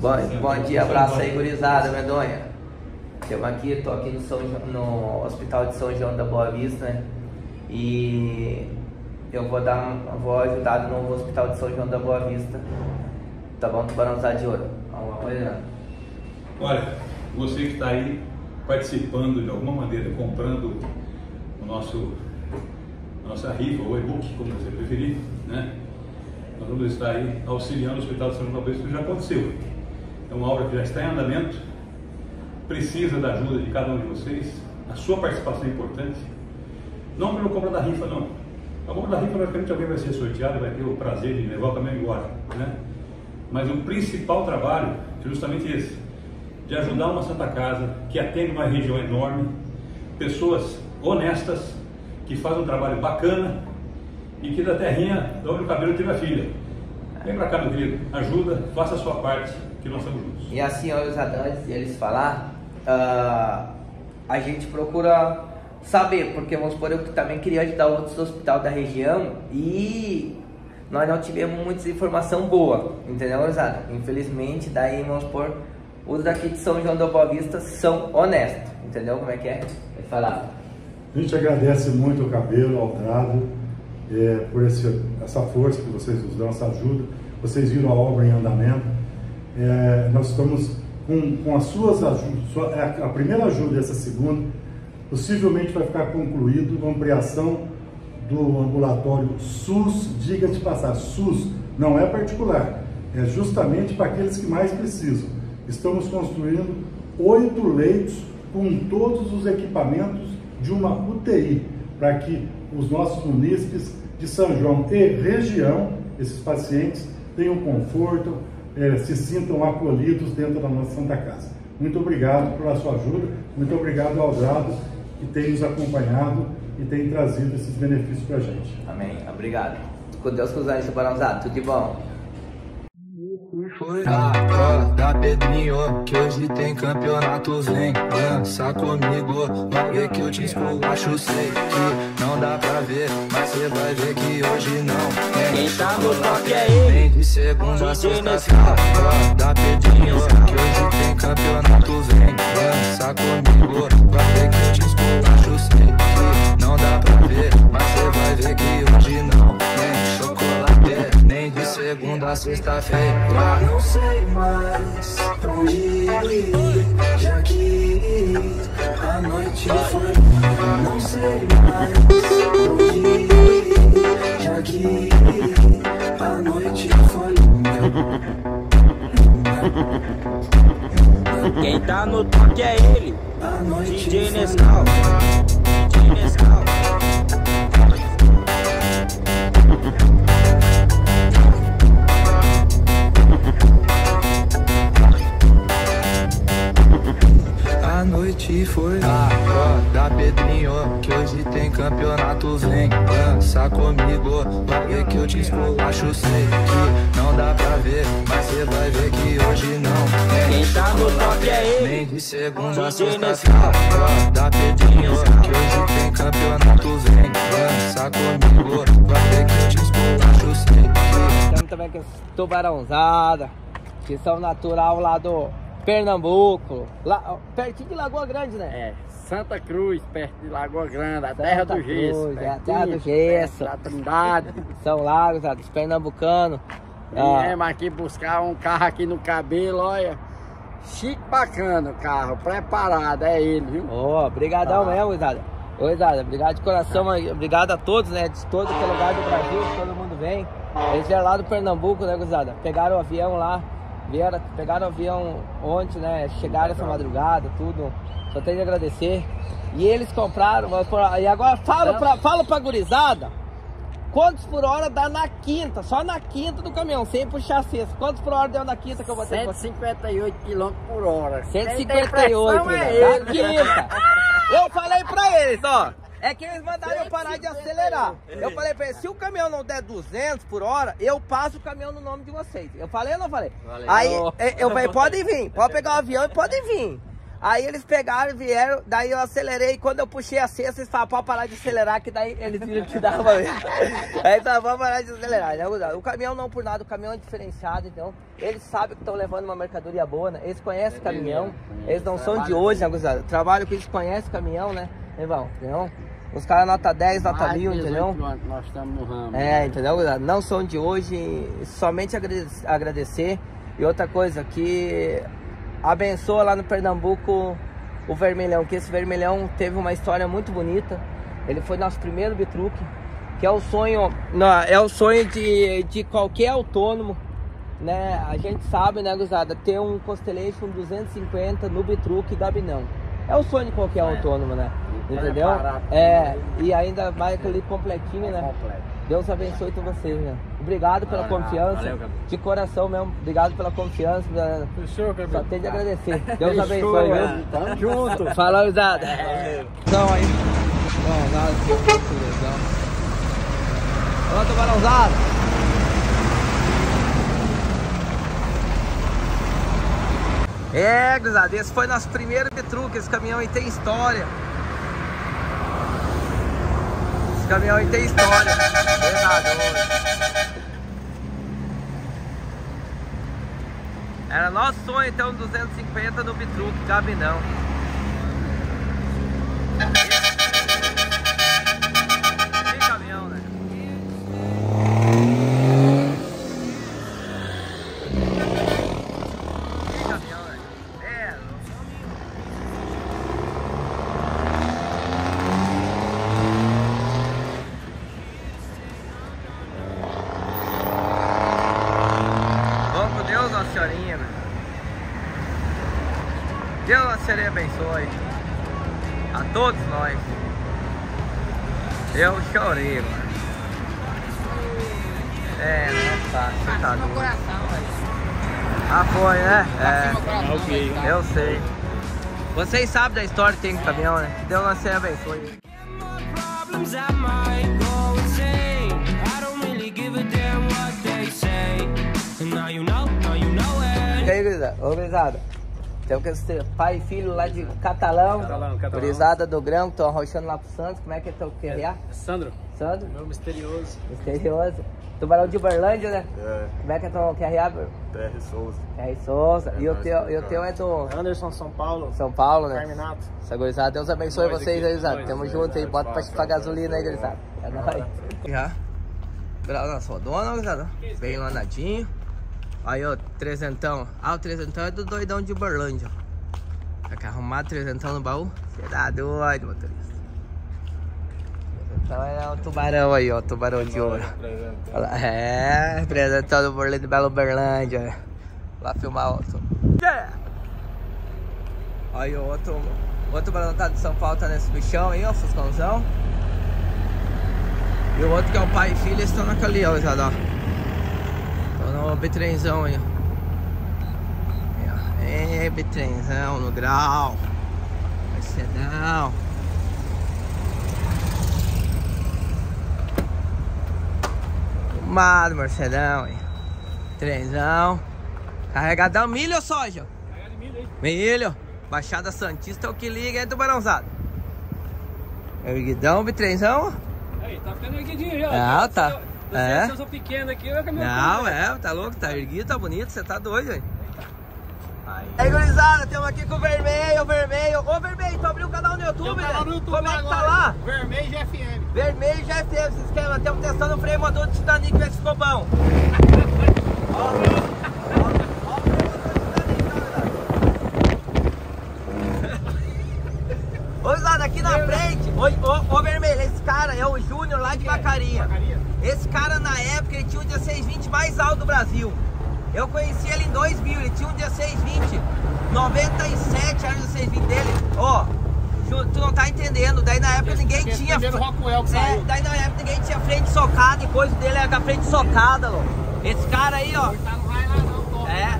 Bom, bom dia, abraço aí, gurizada, medonha. Estamos aqui, tô aqui no, São, no Hospital de São João da Boa Vista, né? E eu vou dar, vou ajudar no novo Hospital de São João da Boa Vista. Tá bom, Tubarãozada de Ouro. Vamos olhando. Olha, você que está aí participando de alguma maneira, comprando o nosso, a nossa rifa, ou e-book, como você preferir, né? Nós vamos estar aí auxiliando o Hospital de São João da Boa Vista, já aconteceu. É uma obra que já está em andamento, precisa da ajuda de cada um de vocês, a sua participação é importante. Não pelo compra da rifa, não. A compra da rifa, logicamente, alguém vai ser sorteado, vai ter o prazer de levar o caminhão embora, né? Mas o principal trabalho é justamente esse, de ajudar uma Santa Casa que atende uma região enorme, pessoas honestas, que fazem um trabalho bacana e que da terrinha, de onde o cabelo teve a filha. Vem pra cá, meu querido, ajuda, faça a sua parte, que nós estamos juntos. E assim, ó, antes de eles falar, uh, a gente procura saber, porque vamos supor, eu também queria ajudar outros hospitais da região e nós não tivemos muita informação boa, entendeu, Rosada? Infelizmente, daí vamos supor, os daqui de São João da Boa Vista são honestos, entendeu como é que é? Vai falar. A gente agradece muito o cabelo, ao Drado, é, por esse, essa força que vocês nos dão, essa ajuda. Vocês viram a obra em andamento. É, nós estamos com, com as suas ajudas, é, a primeira ajuda e essa segunda, possivelmente vai ficar concluído a ampliação do ambulatório SUS, diga de passar, SUS não é particular, é justamente para aqueles que mais precisam. Estamos construindo oito leitos com todos os equipamentos de uma UTI, para que os nossos munícipes de São João e região, esses pacientes, tenham conforto, é, se sintam acolhidos dentro da nossa Santa Casa. Muito obrigado pela sua ajuda, muito obrigado ao Grado que tem nos acompanhado e tem trazido esses benefícios para a gente. Amém. Obrigado. Com Deus com os anjos, Barãozado. Tudo de bom. Acorda Pedrinho, que hoje tem campeonato, vem dança comigo Vai ver que eu te esculacho, sei que não dá pra ver Mas cê vai ver que hoje não Quem tá no toque é ele. Vem de segunda a sexta-feira Acorda Pedrinho, que hoje tem campeonato, vem dança comigo. Vai ver que eu te esculacho, sei que não dá pra ver Mas cê vai ver que hoje não segunda a sexta-feira não sei mais pra onde ir, já que a noite foi. Não sei mais pra onde ir, já que a noite foi. Quem tá no toque é ele, A noite DJ Nescau. Segunda a sexta-feira Acorda Pedrinho, que hoje tem campeonato Vem dança comigo, vai ver que te esculacho Sei que Estamos também com tubarãozada, que são natural lá do Pernambuco, lá, pertinho de Lagoa Grande, né? É, Santa Cruz, perto de Lagoa Grande, a terra Santa do gesso. Cruz, é a terra do gesso. perto Da Trindade. São lagos, dos pernambucanos. Ah, Viemos aqui buscar um carro aqui no cabelo, olha. Chique bacana o carro, preparado, é ele, viu? Ó, brigadão Tá. mesmo, Isada. Ô, Isada, obrigado de coração, aí, obrigado a todos, né, de todo que é lugar do Brasil, todo mundo vem. Eles vieram lá do Pernambuco, né, Guzada? Pegaram o avião lá, vieram, pegaram o avião ontem, né, chegaram essa madrugada, tudo. Só tenho que agradecer. E eles compraram, e agora fala pra, fala pra gurizada, quantos por hora dá na quinta, só na quinta do caminhão, sem puxar a cesta. Quantos por hora deu na quinta que eu que 158 km por hora. Quem tem 158, pressão né? é ele. quinta. Eu falei pra eles, ó. É que eles mandaram eu parar de acelerar. Eu falei pra eles, se o caminhão não der 200 por hora, eu passo o caminhão no nome de vocês. Eu falei ou não falei? Aí eu, eu falei, podem vir, pode pegar o avião e podem vir. Aí eles pegaram e vieram, daí eu acelerei. Quando eu puxei a cesta, eles falaram, pode parar de acelerar, que daí eles viram que dava mesmo. Aí falaram, pode parar de acelerar. né? O caminhão não por nada, o caminhão é diferenciado, então. Eles sabem que estão levando uma mercadoria boa, né? Eles conhecem o caminhão, eles não são de hoje, né, gurizada? Trabalho com eles conhecem o caminhão, né? Irmão, entendeu? Os caras nota 10, nota Mais mil, de entendeu? 18 anos que Nós estamos no ramo. É, entendeu? gurizada? Não são de hoje, somente agrade- agradecer. E outra coisa, que abençoa lá no Pernambuco o Vermelhão, que esse Vermelhão teve uma história muito bonita. Ele foi nosso primeiro bitruque, que é o sonho, não, é o sonho de, de qualquer autônomo, né? A gente sabe, né, Guzada, ter um Constellation 250 no bitruque Gabinão. É o sonho de qualquer autônomo, né? Entendeu? É, né? e ainda mais aquele completinho, né? Completo. Deus abençoe todos vocês, né? Obrigado pela confiança. valeu, de coração mesmo. Obrigado pela confiança. né? Fechou, Gabriel? Só tem de agradecer. Deus Fechou, abençoe, né? viu? Tamo junto. Fala, Luizada. Então aí. Bom, nada. Olá, tubarãozada. É, gurizada, esse foi nosso primeiro Petruca. Esse caminhão aí tem história. Esse caminhão tem história. Verdade. Era nosso sonho ter um 250 no Bitruque, cabe não. Deus, Nossa Senhorinha, né? Deus, Nossa Senhorinha abençoe a todos nós. Eu chorei, mano. É, não é fácil, tá doido. Ah, foi, né? É, Ok. eu sei. Vocês sabem da história que tem com o caminhão, né? Deus, Nossa Senhora abençoe. E aí, gurizada? Ô, gurizada. Temos que assistir pai e filho lá de Catalão. Catalão, Catalão. Gurizada do Grão, que estão arrochando lá pro Santos. Como é que é teu QRA? Sandro, Sandro? meu misterioso. Misterioso. Tubarão de Uberlândia, né? É, Como é que é teu QRA? PR Souza. É Souza. É e o teu, e o teu é do Anderson, São Paulo. São Paulo, né? Carminato. Essa gurizada, Deus abençoe Nós vocês aqui, aí, gurizada. nós, Tamo é, junto aí, é, bota pra chupar é, gasolina aí, é, gurizada. É nóis. Já. Grau na sua dona, gurizada. Bem lanadinho. Aí, ó, trezentão. Ah, o trezentão é do doidão de Uberlândia. Tá que arrumar trezentão no baú? Você tá doido, motorista. Então é o tubarão aí, ó, tubarão de ouro. É, representando o Borlê de Belo Uberlândia. Lá filmar outro. Yeah! Aí o outro, outro balançado de São Paulo tá nesse bichão aí, ó, Fuscãozão. E o outro que é o pai e filho, eles estão naquele, ó, já, ó. No bitrenzão aí, ó. Aí, ó. É, bitrenzão no grau. Mercedão. Tomado, Mercedão aí. Trenzão. Carregadão, milho ou soja? Milho. Baixada Santista é o que liga, hein, tubarãozado? Erguidão, bitrenzão. Aí, tá ficando erguidinho já. Ah, tá. É. Se eu sou pequeno aqui, eu caminho Não, é, tá louco, tá erguido, tá bonito, você tá doido, hein? Aí, gurizada, estamos aqui com o Vermelho, o Vermelho. Ô, Vermelho, tu abriu um canal no YouTube, né? Como é que tá lá? Vermelho GFM. Vermelho teve esse esquema, estamos testando o freio motor do Titanic, se o do Titanic, ó, Ô, Zada, aqui na frente, ô, ô, ô, Vermelho, esse cara é o Júnior lá de Vacaria. Esse cara, na época, ele tinha um 1620 mais alto do Brasil. Eu conheci ele em 2000, ele tinha um 1620, 97 era o 1620 dele. Ó, Ju, tu não tá entendendo, daí na época ninguém Esse tinha... Rockwell que É, daí na época ninguém tinha frente socada, depois o dele era com a frente socada, louco. Esse cara aí, ó, Tá, não vai lá não, top. É.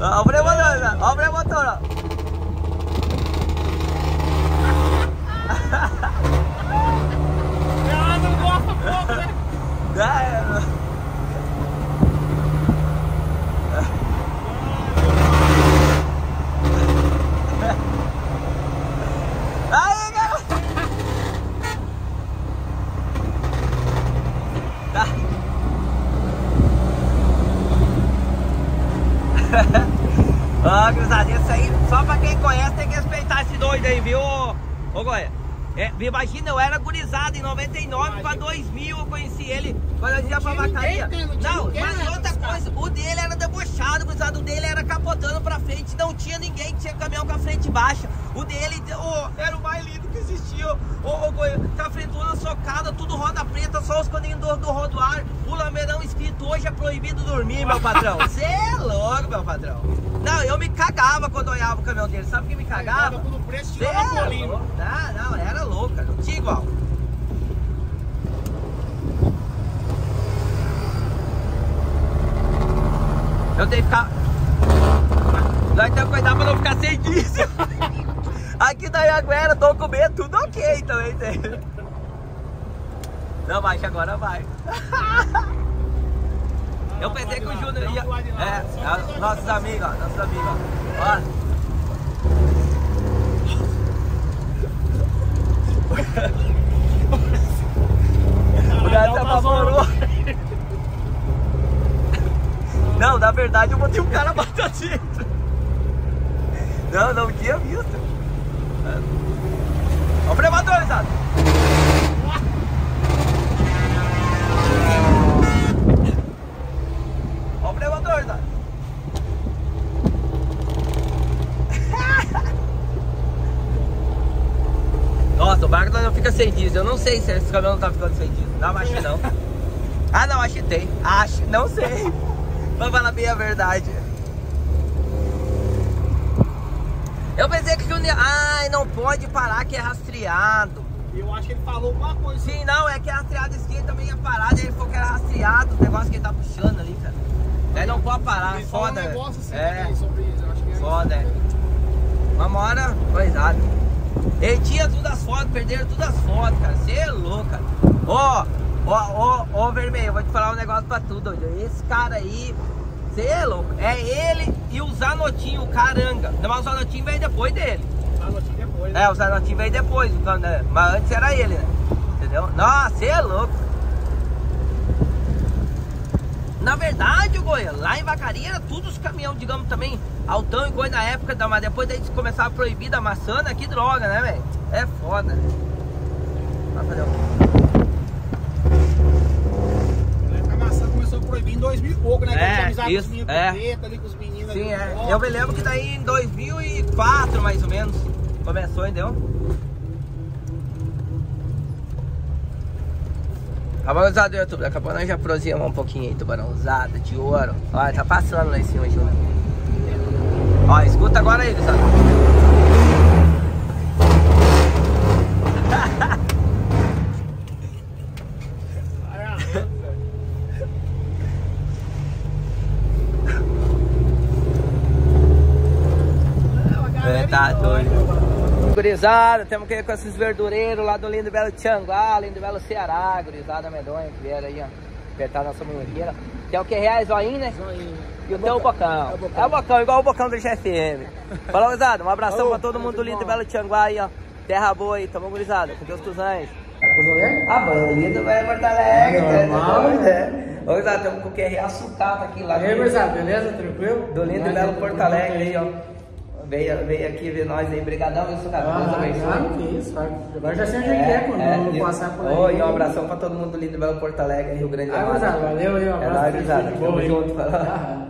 ó o freio motor, ó o freio motor, ó. Ela não gosta pouco, né? Ah, é. Aí, garoto! Tá. Ó, cruzadinha, isso aí, só pra quem conhece tem que respeitar esse doido aí, viu, ô Goiás? É, imagina, eu era gurizado em 99 pra 2000, eu conheci ele quando a gente ia pra vacaria. não Não, mas outra coisa, o dele era debochado, gurizado, o dele era capotando pra frente, não tinha ninguém que tinha caminhão com a frente baixa. O dele ô, era o mais lindo que existia, ô, ô, Goiás, com a frentona socada, tudo roda preta, só os caninhos do, do rodoar, o lameirão escrito, hoje é proibido dormir, meu patrão. Você é louco, meu patrão. Não, eu me cagava quando olhava o caminhão dele, sabe o que me cagava? Tudo preço, é louco. Não, não, era louca, não tinha igual. Eu tenho que ficar. Nós temos que cuidar pra não ficar sem diesel. Aqui da Iaguera, tô com medo, tudo ok também. tem. Não, mas agora vai. Eu pensei que o Júnior ia. É, nossos amigos, ó, nossos amigos, ó. O cara se apavorou. Não, na verdade eu botei um cara batendo dentro. Não, não tinha visto. Ó o prevador, Isado. Ó o prevador, Isado. Nossa, o barco não Eu não sei se esse caminhão não tá ficando diesel. Não, acho que não. Ah, não, acho que tem. Acho, não sei. Pra falar bem a verdade. Eu pensei que o. ne- Ai, não pode parar que é rastreado. Eu acho que ele falou alguma coisa. Sim, não, é que é rastreado aqui também é parado. Ele falou que era rastreado, o negócio que ele tá puxando ali, cara. Daí não pode parar, Ele falou um foda. negócio assim é, sobre isso. Eu acho que é foda. é. Uma hora, coisado. Ele tinha todas as fotos, perderam todas as fotos, cara. Você é louco, cara. Ó, ó, ó, ó, vermelho, eu vou te falar um negócio pra tu, doido. Esse cara aí, você é louco. É ele e o Zanotinho, o caranga. Não, mas o Zanotinho veio depois dele. Notinha depois. né? É, o Zanotinho veio depois, então, né? mas antes era ele, né? Entendeu? Nossa, você é louco. Na verdade, Goiânia, lá em Vacaria era tudo os caminhões, digamos, também altão e coisa na época, da- mas depois daí começaram a proibir da maçana, que droga, né, velho? É foda. Vai fazer o? A maçã começou a proibir em 2000 e pouco, né? É, amizade isso, com os meninos é. preta ali, com os meninos Sim, é. Eu me lembro que daí em 2004, mais ou menos, começou, entendeu? Acabou usado do YouTube, daqui a pouco nós já prosseguimos um pouquinho aí, tubarão usada, de ouro. Olha, tá passando lá em cima, Júnior. Ó, escuta agora aí, Gustavo. É, tá doido. Gurizada, temos que ir com esses verdureiros lá do Lindo e Belo Tianguá, Lindo e Belo Ceará, gurizada medonha que vieram aí, ó, apertar nossa mangueira. Tem o que reais zoinho, né? E o teu o bocão. É o bocão, igual o bocão do GFM. Falou, gurizada, um abração pra todo mundo do Lindo e Belo Tianguá aí, ó. Terra boa aí, tamo gurizada, com Deus dos anjos. Ah, mano, Lindo vai Porto Alegre, né? Ô, gurizada, temos com o QRA sucata aqui lá. E aí, gurizada, beleza? Tranquilo? Do Lindo e Belo Porto Alegre aí, ó. Veio, veio aqui ver nós aí, brigadão, viu, sucata? Deus Ah, claro que isso. Agora já sei onde é que é, quando eu e- passar por aí. Ô, e um abração pra todo mundo do Lindo e Belo Porto Alegre, Rio Grande do Ah, Norte. gurizada, valeu aí, um É abraço. nóis, de boa Tamo junto. falou. Ah.